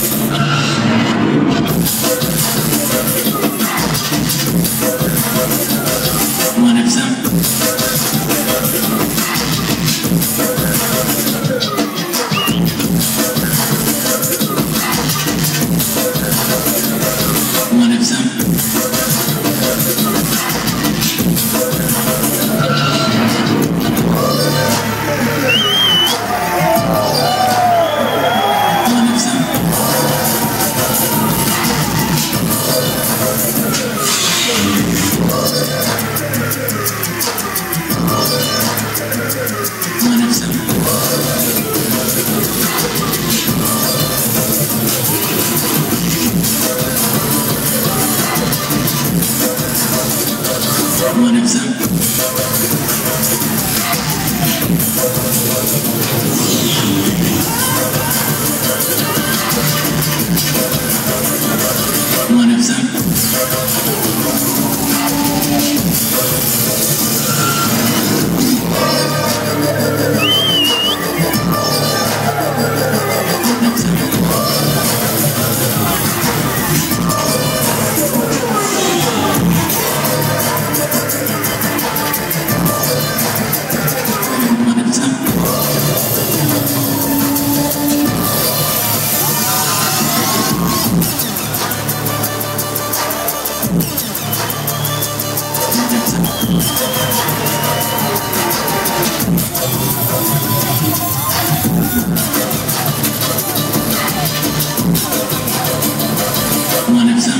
Ah! One of them. one of them.